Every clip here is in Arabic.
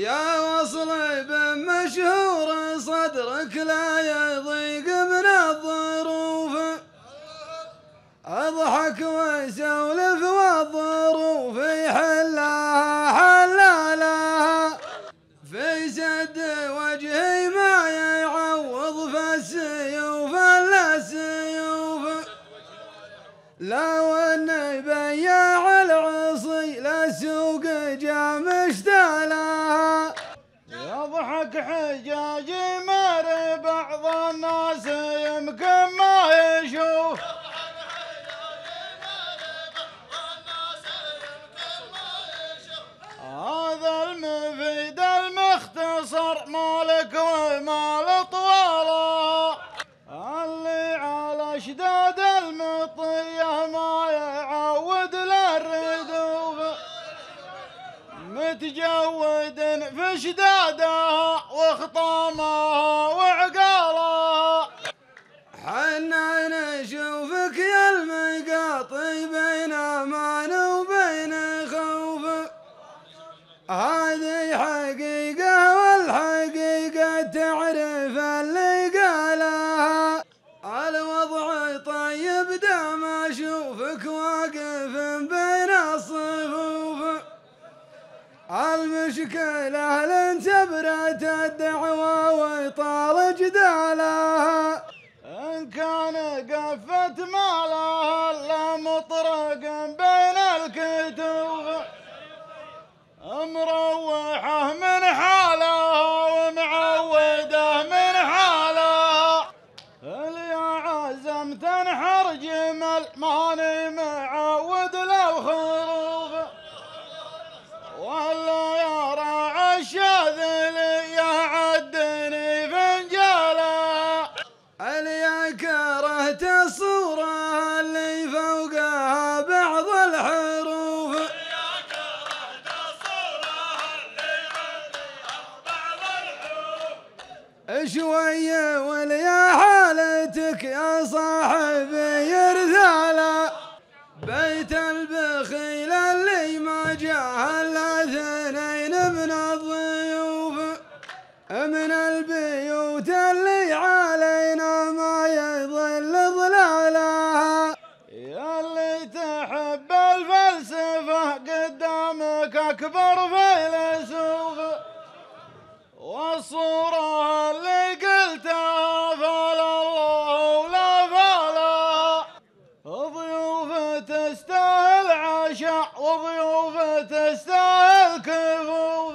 يا وصل بمشهور صدرك لا يضيق من الظروف. أضحك وسولف والظروف حلها حلالها. في سد وجهي ما يعوض فالسيوف الا السيوف لا واني بياع العصي للسوق جا مشتالها حجاجي مر بعض الناس يمكن متجود في شدادها وخطامها وعقالها حنا نشوفك يا المقاطي بين أمان وبين خوف. هذه حقيقة والحقيقة تعرف اللي المشكلة لن تبرت الدعوة ويطال جدالها. إن كان قفت مالها إلا مطرق بين الكتوف مروحة شوية وليا حالتك يا صاحبي يرثالا بيت البخيل اللي ما جاه إلا اثنين من الضيوف. من البيوت اللي علينا ما يظل ظلالها يا اللي تحب الفلسفة قدامك أكبر فيلسوف. والصورة عشاء وضيوف تستاهل كفوف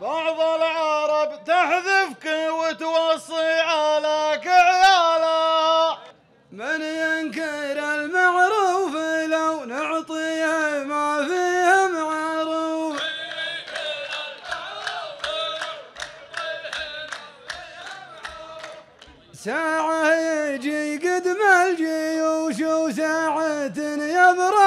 بعض العرب تحذفك وتوصي عليك عيالها من ينكر المعروف لو نعطيه ما فيه معروف. ساعة يجي قدم الجيوش وساعة يبرى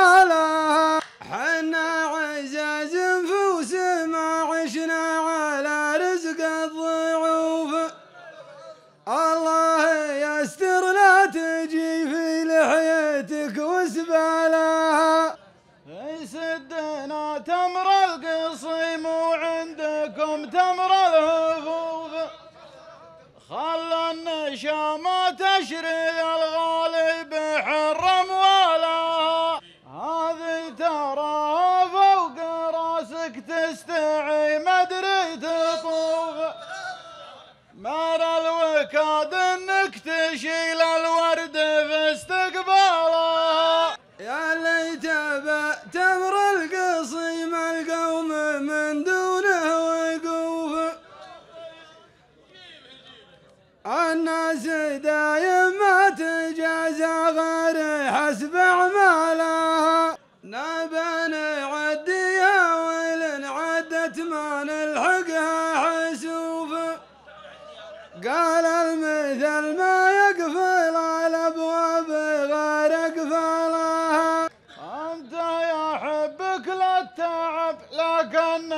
الله يستر لا تجي في لحيتك وسبالها يسدنا تمر القصيم وعندكم تمر الهفوف. خلى النشامة تشري الغالي بحرم ولا. هذه تراها فوق راسك تستعي مدري تطوف. مر الوكاد تشيل الورد في استقبالها يا ليت تمر القصيم القوم من دونه وقوف الناس دايم ما تجازى غير حسب اعمالها قال المثل ما يقفل الابواب غير اقفالها أنت يا حبك لا تعب لكن